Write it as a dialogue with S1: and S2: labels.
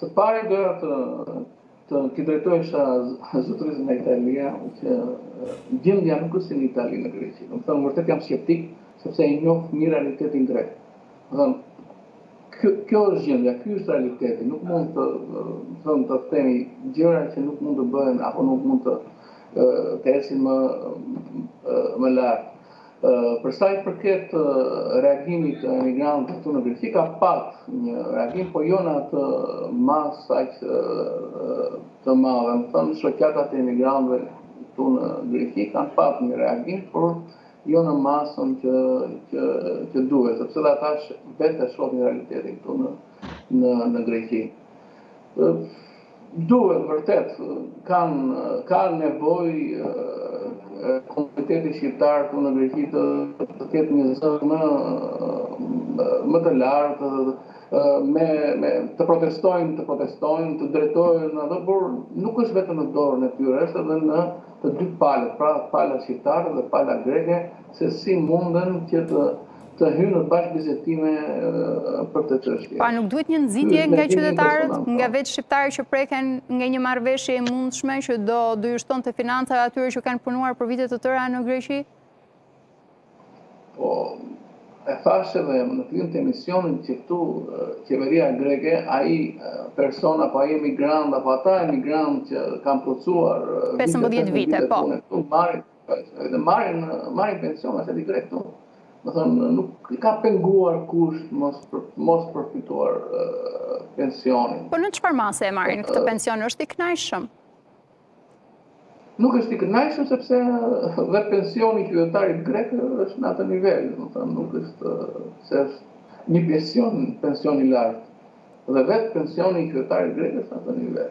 S1: Së pari doja t'i drejtohesha zotërisë nga Italia, që gjendja nuk është si në Itali në Greqi. Domethënë vërtet jam skeptik, sepse e njoh mirë realitetin grek. Domethënë kjo është gjendja, ky është realiteti, nuk mund të themi gjëra që nuk mund të bëhen apo nuk mund të ecin më lart. Për sa i përket reagimit të emigrantëve këtu në Greqi, ka pas një reagim, por jo në atë masë aq të madhe. Domethënë, shoqatat e emigrantëve këtu në Greqi kanë pas një reagim, por jo në masën që që që duhet, sepse dhe ata vetë e shohin realitetin këtu në në në Greqi. Duhet vërtet, ka nevojë komuniteti shqiptar këtu në Greqi të ketë një zë më të lartë, të protestojnë, të protestojnë, të drejtohen ato, por nuk është vetëm në dorën e tyre, është edhe në të dy palët, pra pala shqiptare dhe pala greke, se si munden që të të hyjë në bashkëbisedime për këtë çështje.
S2: Po a nuk duhet një nxitje nga qytetarët, nga vetë shqiptarët që preken nga një marrëveshje e mundshme që do dyfishonte financat e atyre që kanë punuar për vite të tëra në Greqi?
S1: Po, e thashë edhe në fillim të emisionit që këtu qeveria greke, ai person apo ai emigrant apo ata emigrantë që kanë plotësuar
S2: 15 vite, po.
S1: Edhe marrin, marrin pension, kanë të drejtë këtu. Domethënë, nuk i ka penguar kush mos, mos përfituar pensionin.
S2: Po në çfarë mase e marrin këtë pension, është i knajshëm?
S1: Nuk është i kënaqshëm sepse dhe pensioni i qytetarit grek është në atë nivel, domethënë, nuk është se është një pension, pension i lartë. Dhe vetë pensioni i qytetarit grek është në atë nivel.